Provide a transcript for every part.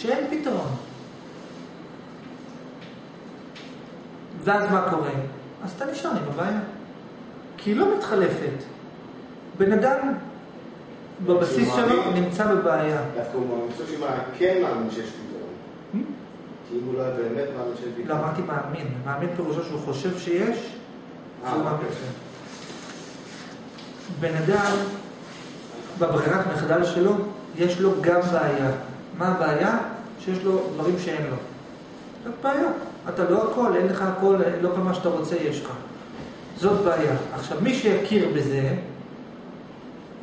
שאין פתרון. ואז מה קורה? אז אתה נשאר עם הבעיה. כי היא לא מתחלפת. בן אדם בבסיס שהוא שלו מאמין. נמצא בבעיה. דווקא הוא מאמין. אני חושב היה כן מאמין שיש פתרון. כי אם הוא לא היה באמת מאמין שיש לא פתרון. אמרתי מאמין, מאמין פירושו שהוא חושב שיש, אה, שהוא מאמין אוקיי. שיש. בן אדם, בברירת מחדל שלו, יש לו גם בעיה. מה הבעיה? שיש לו דברים שאין לו. זאת בעיה. אתה לא הכל, אין לך הכל, לא כל מה שאתה רוצה יש לך. זאת בעיה. עכשיו, מי שיכיר בזה,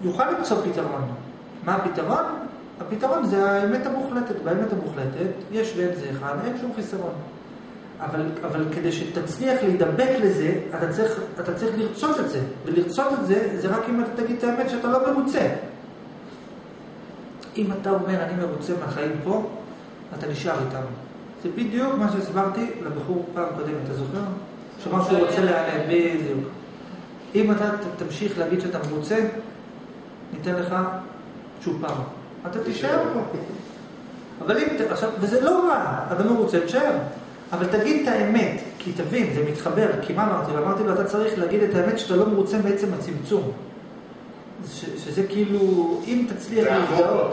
יוכל למצוא פתרון. מה הפתרון? הפתרון זה האמת המוחלטת. באמת המוחלטת, יש ואין זה אחד, אין שום חיסרון. אבל, אבל כדי שתצליח להידבק לזה, אתה צריך, אתה צריך לרצות את זה. ולרצות את זה, זה רק אם אתה תגיד את האמת שאתה לא מרוצה. אם אתה אומר, אני מרוצה מהחיים פה, אתה נשאר איתם. זה בדיוק מה שהסברתי לבחור פעם קודמת, אתה זוכר? שאמר שהוא רוצה להיעלם, בדיוק. אם אתה תמשיך להגיד שאתה מרוצה, ניתן לך צ'ופר. אתה תישאר פה. אבל אם, עכשיו, וזה לא רע, אדם מרוצה, תשאר. אבל תגיד את האמת, כי תבין, זה מתחבר, כי מה אמרתי? אמרתי לו, אתה צריך להגיד את האמת שאתה לא מרוצה מעצם הצמצום. ש, שזה כאילו, אם תצליח להזדהות.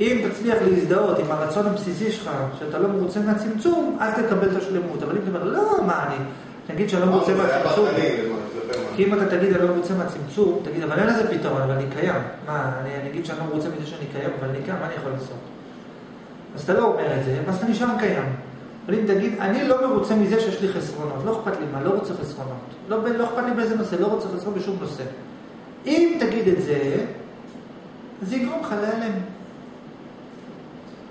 אם תצליח להזדהות עם הרצון הבסיסי שלך, שאתה לא מרוצה מהצמצום, אז תקבל את השלמות. אבל אם אתה אומר, לא, מה אני, נגיד שאני לא מרוצה זה היה מהצמצום. כי אם אתה תגיד אני לא מרוצה מהצמצום, תגיד, אבל אין לזה פתרון, אבל אני קיים. מה, אני, אגיד שאני לא מרוצה מזה שאני קיים, אבל אני קיים, מה אני יכול לעשות? אז אתה לא אומר את זה, ואז אתה נשאר קיים. אבל אם תגיד, אני לא מרוצה מזה שיש לי חסרונות, לא אכפת לי מה, לא רוצה חסרונות. לא, לא אכפת לי באיזה נושא, לא רוצה חסרונות בשום נושא. אם תגיד את זה, זה יגרום לך להיעלם.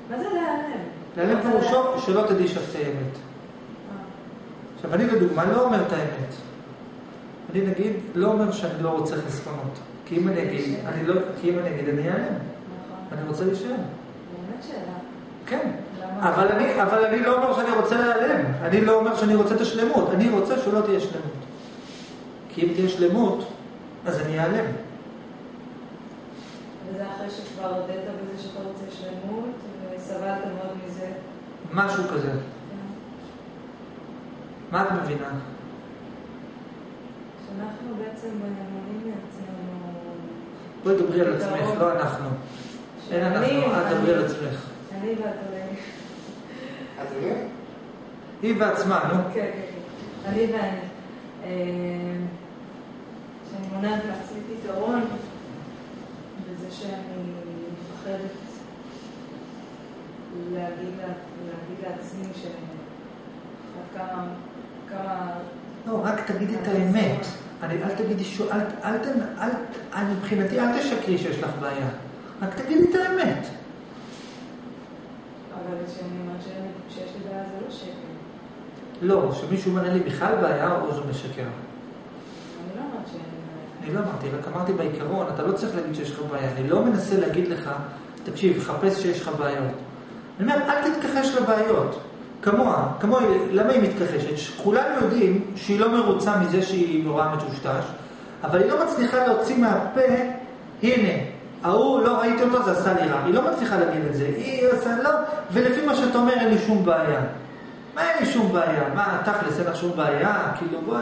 מה זה להיעלם? להיעלם פירושו שלא תדעי שאת קיימת. אה. עכשיו, אני לדוגמה לא אומר את האמת. אני נגיד, לא אומר שאני לא רוצה חסרונות. כי אם אני אגיד, אני לא, כי אם אני אגיד, אני אעלם. נכון. אני רוצה להישאר. באמת שאלה. כן. אבל אני, אבל אני לא אומר שאני רוצה להיעלם. אני לא אומר שאני רוצה את השלמות. אני רוצה שלא תהיה שלמות. כי אם תהיה שלמות, אז אני אעלם. וזה אחרי שכבר הודית בזה שאתה רוצה שלמות, וסבלת מאוד מזה. משהו כזה. מה את מבינה? שאנחנו בעצם מונעים מעצמנו... בואי דברי על עצמך, לא אנחנו. אין אנחנו, את דברי על עצמך. אני. את מבינה? היא ועצמה, נו. כן, כן, כן. אני ואני. מונעת מעצמי פתרון בזה שאני מפחדת להגיד לה- להגיד לעצמי שעד כמה... כמה... לא, רק תגידי את האמת. אני, אל תגידי שו... אל, אל, תנ- אל, אל, מבחינתי, אל תשקרי שיש לך בעיה. רק תגידי את האמת. אבל כשאני אומרת שיש לי בעיה זה לא שקר. לא, שמישהו אומר אין לי בכלל בעיה, או שהוא משקר. אני לא אומרת שאין לי. אני לא אמרתי, רק אמרתי בעיקרון, אתה לא צריך להגיד שיש לך בעיה. אני לא מנסה להגיד לך, תקשיב, חפש שיש לך בעיות. אני אומר, אל תתכחש לבעיות. כמוה, כמוה, למה היא מתכחשת? כולנו יודעים שהיא לא מרוצה מזה שהיא נורא מטושטש, אבל היא לא מצליחה להוציא מהפה, הנה, ההוא, לא ראיתי אותו, זה עשה לי רע. היא לא מצליחה להגיד את זה. היא עושה, לא, ולפי מה שאתה אומר, אין לי שום בעיה. מה אין לי שום בעיה? מה, תכלס, אין לך שום בעיה? כאילו, בואי...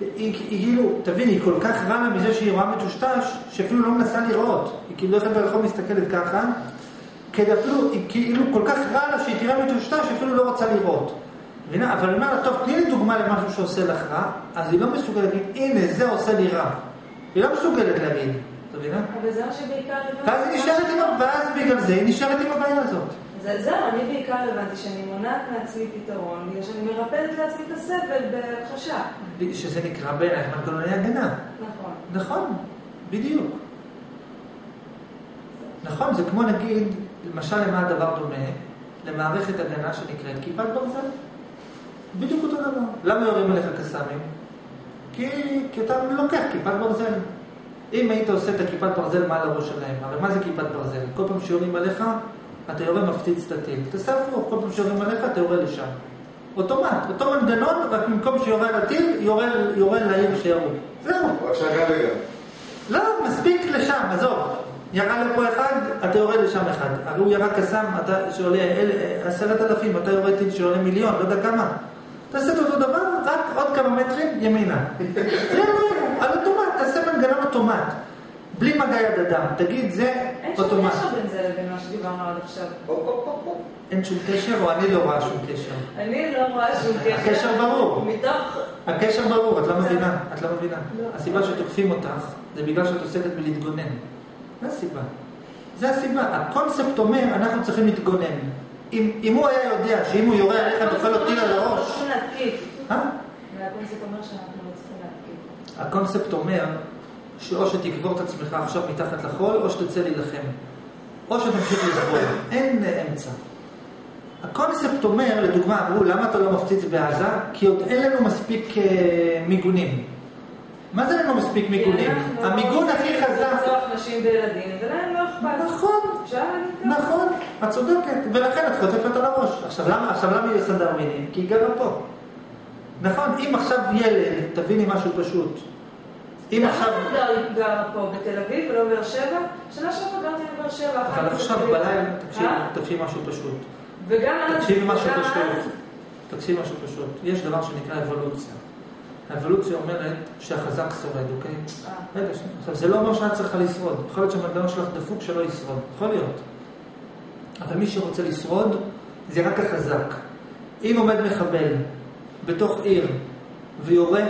היא, היא, היא כאילו, תביני, היא כל כך רע לה מזה שהיא רואה מטושטש, שאפילו לא מנסה לראות. היא כאילו הולכת ברחוב מסתכלת ככה, כדי אפילו, היא כאילו כל כך רע לה שהיא תראה מטושטש, שאפילו לא רוצה לראות. מבינה? אבל אני אומר לה, טוב, תני לי דוגמה למשהו שעושה לך רע, אז היא לא מסוגלת להגיד, הנה, זה עושה לי רע. היא לא מסוגלת להגיד, אתה מבינה? אבל זה מה שבעיקר. ואז היא נשארת עם, ה- ואז בגלל זה היא נשארת עם הבעיה הזאת. זה- זהו, אני בעיקר הבנתי שאני מונעת מעצמי פתרון, בגלל שאני מרפדת לעצמי את הסבל בהכחשה. שזה נקרא בעינייך מנגנוני הגנה. נכון. נכון, בדיוק. נכון, זה כמו נגיד, למשל למה הדבר דומה? למערכת הגנה שנקראת כיפת ברזל. בדיוק אותו דבר. למה יורים עליך קסאמים? כי, כי אתה לוקח כיפת ברזל. אם היית עושה את הכיפת ברזל מעל הראש שלהם, הרי מה זה כיפת ברזל? כל פעם שיורים עליך, אתה יורה מפציץ את הטיל. תעשה הפוך, כל פעם שיורים עליך, אתה יורה לשם. אוטומט, אותו מנגנון, רק במקום שיורה על הטיל, יורה, יורה לעיר שירו. זהו. או אפשר גם וגם. לא, מספיק לשם, עזוב. ירה לפה אחד, אתה יורד לשם אחד. הרי הוא ירה קסאם אתה- שעולה עשרת אלפים, אתה יורד טיל שעולה מיליון, לא יודע כמה. תעשה את אותו דבר, רק עוד כמה מטרים ימינה. זה על אוטומט, תעשה מנגנון אוטומט. בלי מגע יד אדם. תגיד, זה אין שום אוטומט. קשר בין זה לבין מה שדיברנו עד עכשיו. אין שום קשר, או אני לא רואה שום קשר. אני לא רואה שום קשר. הקשר ברור. מתוך... הקשר ברור, את לא מבינה, את לא מבינה. לא. הסיבה שתוקפים אותך, זה בגלל שאת עוסקת בלהתגונן. זה הסיבה. זה הסיבה. הקונספט אומר, אנחנו צריכים להתגונן. אם, אם הוא היה יודע שאם הוא יורה עליך נופל לו טיל על אנחנו הראש, צריכים להתקיף. אה? והקונספט אומר שאנחנו לא צריכים להתקיף. הקונספט אומר שאו שתקבור את עצמך עכשיו מתחת לחול, או שתצא להילחם. או שתמשיך לסבול. אין אה, אמצע. הקונספט אומר, לדוגמה, אמרו, למה אתה לא מפציץ בעזה? כי עוד אין לנו מספיק אה, מיגונים. מה זה אין לנו מספיק מיגונים? כי אנחנו המיגון הכי רוצים חזק... לרצוח נשים וילדים, ולהם לא אכפת. נכון? נכון, את צודקת, ולכן את חוטפת על הראש. עכשיו למה, עכשיו למה היא עושה דרווינים? כי היא גרה פה. נכון, אם עכשיו ילד, תביני משהו פשוט. אם למה עכשיו... את גר- גרה פה בתל אביב ולא בבאר שבע? שנה שעברה גרתי בבאר שבע. אחר אבל עכשיו. בלילה, אה? תקשיבי משהו פשוט. וגם אז... תקשיבי משהו פשוט. תקשיבי משהו פשוט. יש דבר שנקרא אבולוציה. האבולוציה אומרת שהחזק שורד, אוקיי? אה. רגע, שנייה. עכשיו, זה לא אומר שאת צריכה לשרוד. יכול להיות שהמנגנון שלך דפוק שלא ישרוד. יכול להיות. אבל מי שרוצה לשרוד, זה רק החזק. אם עומד מחבל בתוך עיר ויורה,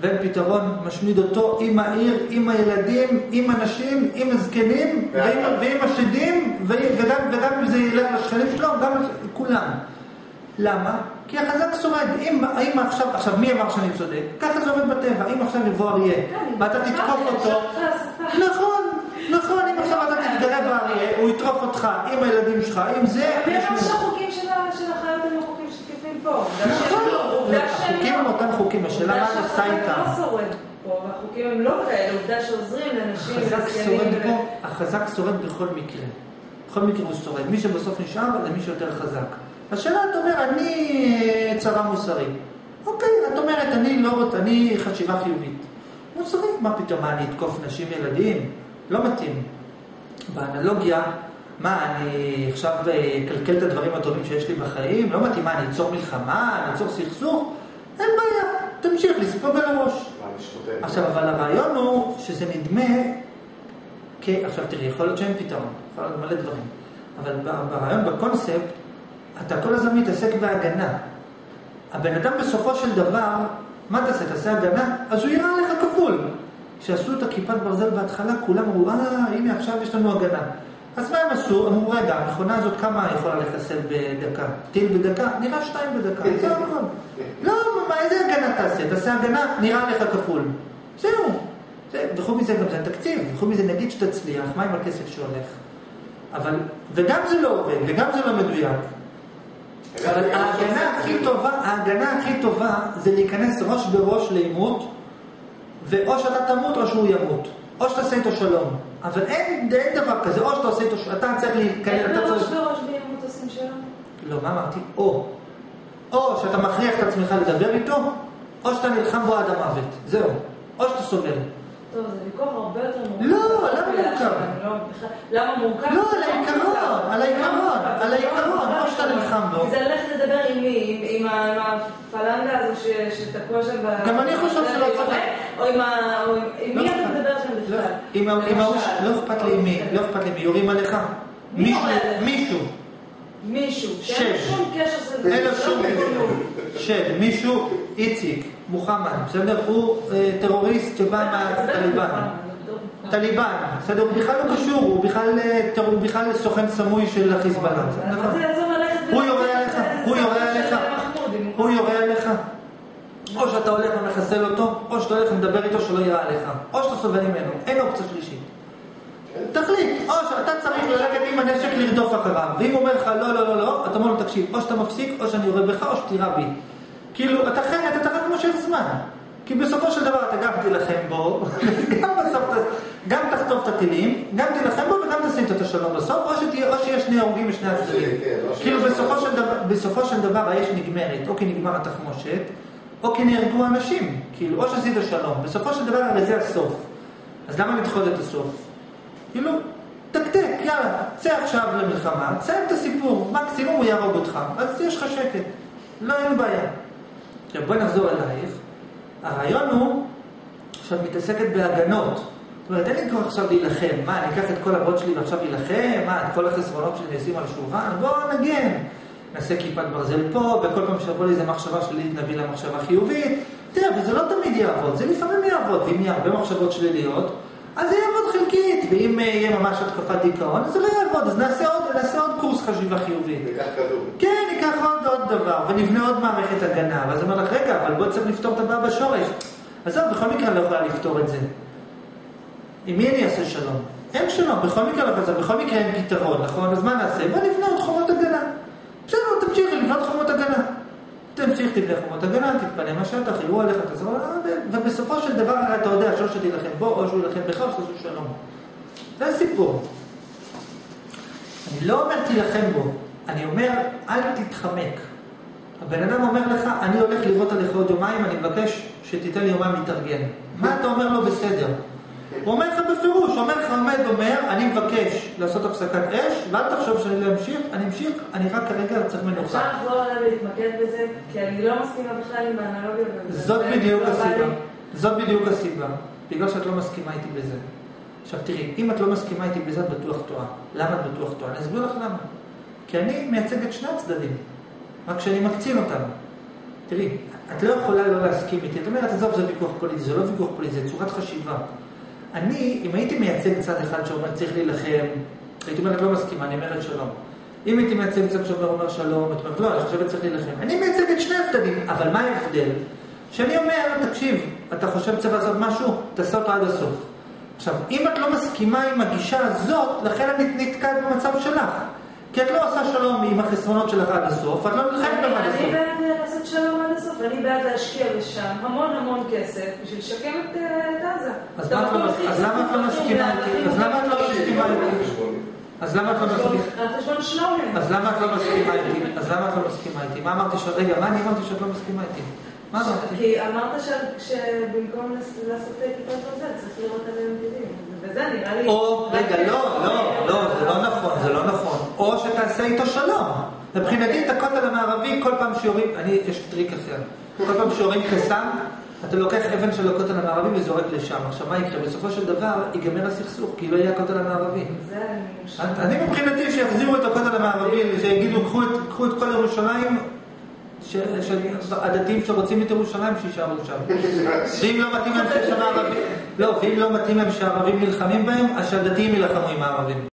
ואין פתרון, משמיד אותו עם העיר, עם הילדים, עם הנשים, עם הזקנים, ועם, ועם השדים, וגם, וגם אם זה ילך לשכנים שלו, גם כולם. למה? כי החזק שורד. אם, אם עכשיו, עכשיו מי אמר שאני צודק? ככה זה עובד בטבע. אם עכשיו יבוא אריה, כן, ואתה תתקוף אותו, נכון, נכון, אם עכשיו אתה תתגרה באריה, הוא יטרוף אותך עם הילדים שלך, עם זה, מי אמר שהחוקים של החיות הם החוקים שתקפים פה? נכון, החוקים. הם אותם חוקים, השאלה מה את עושה איתם. לא שורד פה, והחוקים הם לא כאלה, עובדה שעוזרים לנשים החזק. שורד פה, החזק שורד בכל מקרה. בכל מקרה הוא שורד. מי שבסוף נשאר זה מי שיותר חזק. השאלה, את אומרת, אני אה, צרה מוסרי. אוקיי, את אומרת, אני לא רוצה, אני חשיבה חיובית. מוסרי, מה פתאום, מה, אני אתקוף נשים וילדים? לא מתאים. באנלוגיה, מה, אני עכשיו אה, אקלקל את הדברים הטובים שיש לי בחיים? לא מתאים, מה, אני אצור מלחמה? אני אצור סכסוך? אין בעיה, תמשיך לספוג על הראש. עכשיו, אבל הרעיון הוא שזה נדמה כ... עכשיו תראי, יכול להיות שאין פתרון, יכול להיות מלא דברים, אבל ברעיון, בקונספט, אתה כל הזמן מתעסק בהגנה. הבן אדם בסופו של דבר, מה תעשה? תעשה הגנה? אז הוא יירה עליך כפול. כשעשו את הכיפת ברזל בהתחלה, כולם אמרו, אה, הנה עכשיו יש לנו הגנה. אז מה הם עשו? אמרו, רגע, המכונה הזאת כמה יכולה לחסל בדקה? טיל בדקה? נראה שתיים בדקה, זה הכל. לא, מה, איזה הגנה תעשה? תעשה הגנה, נראה עליך כפול. זהו. זה, וחוץ מזה גם זה התקציב, וחוץ מזה נגיד שתצליח, מה עם הכסף שהולך? אבל, וגם זה לא עובד, וגם זה לא מדויק. אבל ההגנה הכי טובה, ההגנה הכי טובה זה להיכנס ראש בראש לעימות, ואו שאתה תמות או שהוא ימות. או שתעשה איתו שלום. אבל אין, אין דבר כזה, או שאתה עושה איתו, אתה צריך להיכנס, איך אתה בראש צריך... בראש בעימות עושים שלום? לא, מה אמרתי? או. או שאתה מכריח את עצמך לדבר איתו, או שאתה נלחם בו עד המוות. זהו. או שאתה סובל. טוב, זה ויכוח הרבה יותר מורכב. לא, למה מורכב? לא- למה מורכב? לא, על העיקרון, על העיקרון, על העיקרון, או שאתה נלחם בו. זה ללכת לדבר עם מי? עם- עם ה- עם הפלנגה הזו שתקוע שם ב... גם אני חושב שלא צריך- או עם לא מי אתה. מדבר שם לא, בכלל? עם ההוא. לא אכפת לי מי, לא אכפת לי מי, יורים עליך. מי מישהו? מישהו, מישהו. שאין לו שד. שום קשר. זה- אין לו זה שום לא. שד, מישהו, איציק, מוחמד, בסדר? הוא אה, טרוריסט שבא מהטליבן. טליבן, בסדר? הוא בכלל לא קשור, הוא בכלל, אה, סוכן סמוי של החיזבאללה. אבל נכון. זה יעזור ללכת הוא יורה עליך, הוא יורה עליך. הוא יורה עליך. או שאתה הולך ומחסל אותו, או שאתה הולך ומדבר איתו שלא יירה עליך. או שאתה סובל ממנו, אין אופציה שלישית. תחליט, או שאתה צריך ללכת עם הנשק לרדוף אחריו, ואם הוא אומר לך לא, לא, לא, לא, אתה אומר לו תקשיב, או שאתה מפסיק, או שאני יורה בך, או שתירה בי. כאילו, אתה אחרת, אתה רק מושך זמן. כי בסופו של דבר אתה גם תילחם בו, גם בסוף, גם תחטוף את הטילים, גם תילחם בו וגם תשים את השלום בסוף, או שתהיה, או שיש שני הרוגים משני הצדדים. כן, כאילו בסופו של דבר, בסופו של דבר האש נגמרת, או כי נגמר התחמושת, או כי נהרגו אנשים. כאילו, או שעשית שלום. בסופו של דבר הרי זה הסוף. אז למה לדחות את הסוף? כאילו, תקתק, יאללה, צא עכשיו למלחמה, תסיים את הסיפור, מקסימום הוא יהרוג אותך, אז יש לך שקט, לא, אין בעיה. עכשיו בואי נחזור אלייך. הרעיון הוא שאת מתעסקת בהגנות. זאת אומרת, אין לי כוח עכשיו להילחם. מה, אני אקח את כל הבוט שלי ועכשיו להילחם? מה, את כל החסרונות שלי נשים על השולחן? בואו נגן. נעשה כיפת ברזל פה, וכל פעם שיבוא לי איזה מחשבה שלילית, נביא לה מחשבה חיובית. תראה, וזה לא תמיד יעבוד, זה לפעמים יעבוד. ואם יהיה הרבה מחשבות שליליות, חלקית. ואם אה, יהיה ממש התקפת דיכאון, אז זה לא יעבוד. אז נעשה עוד, נעשה עוד קורס חשיבה חיובית. ניקח כדור. כן, ניקח עוד עוד דבר, ונבנה עוד מערכת הגנה. ואז אומר לך, רגע, אבל בוא צריך לפתור את הבעיה בשורש. עזוב, בכל מקרה אני לא יכולה לפתור את זה. עם מי אני אעשה שלום? אין שלום, בכל מקרה לא יכולה, בכל מקרה אין פתרון, נכון? אז מה נעשה? בוא נבנה עוד חומות הגנה. בסדר, תמשיך לבנות חומות הגנה. תמשיך, תבנה חומות הגנה, תתפנה מהשטח, יראו עליך, תעזור, ובסופו של דבר אתה יודע שאו שתילחם בו, או שהוא ילחם בך, או שתעשו שלום. זה הסיפור. אני לא אומר תילחם בו, אני אומר, אל תתחמק. הבן אדם אומר לך, אני הולך לראות עליך עוד יומיים, אני מבקש שתיתן לי יומיים להתארגן. מה אתה אומר לו בסדר? הוא אומר לך בפירוש, אומר עומד אומר, אני מבקש לעשות הפסקת אש, ואל תחשוב שאני לא אמשיך, אני אמשיך, אני רק כרגע צריך אפשר מנוחה. לחזור עליו ולהתמקד בזה, כי אני לא מסכימה בכלל עם האנלוגיה. זאת בדיוק הסיבה. זאת בדיוק הסיבה. בגלל שאת לא מסכימה איתי בזה. עכשיו תראי, אם את לא מסכימה איתי בזה, את בטוח טועה. למה את בטוח טועה? אני אסביר לך למה. כי אני מייצג את שני הצדדים, רק שאני מקצין אותם. תראי, את לא יכולה לא להסכים איתי. את אומרת, עזוב, זה ויכוח פוליטי. זה לא ויכוח פוליטי, זה צורת חשיבה. אני, אם הייתי מייצג צד אחד שאומר צריך להילחם, הייתי אומרת לא מסכימה, אני אומרת שלום. אם הייתי מייצג צד שאומר אומר שלום, את אומרת לא, אני חושבת צריך להילחם. אני מייצג את שני הצדדים, אבל מה ההבדל? שאני אומר, תקשיב, אתה חושב שצריך לעשות משהו, תעשה אותו עד הסוף. עכשיו, אם את לא מסכימה עם הגישה הזאת, לכן את נתקעת במצב שלך. כי את לא עושה שלום עם החסרונות שלך עד הסוף, את לא נלחמת אני בהם עד אני הסוף. בעד לעשות שלום עד הסוף, אני בעד להשקיע בשם המון המון כסף בשביל לשקם את אה, עזה. אז למה את לא מסכימה איתי? אז למה את לא מסכימה איתי? אז למה את לא מסכימה? אז למה את לא מסכימה איתי? אז למה את לא מסכימה איתי? מה אמרתי ש... רגע, מה אני אמרתי שאת לא מסכימה איתי? מה אמרתי? כי אמרת שבמקום לעשות כיפת ברזל צריך לראות עליהם טילים. וזה נראה לי... או, רגע, לא, לא, לא, זה לא נכון, זה לא נכון. או שתעשה איתו שלום. מבחינתי את הכותל המערבי, כל פעם שיורים, אני, יש טריק אחר. כל פעם שיורים קסאם, אתה לוקח אבן של הכותל המערבי וזורק לשם. עכשיו, מה יקרה? בסופו של דבר, ייגמר הסכסוך, כי לא יהיה הכותל המערבי. אני... מבחינתי שיחזירו את הכותל המערבי, שיגידו, קחו את, קחו את כל ירושלים, שהדתיים שרוצים את ירושלים, שיישארו שם. ואם לא מתאים להם שיש שם ערבים, לא, ואם לא מתאים להם שהערבים נלחמים בהם, אז שהדתיים יילחמו עם הערבים.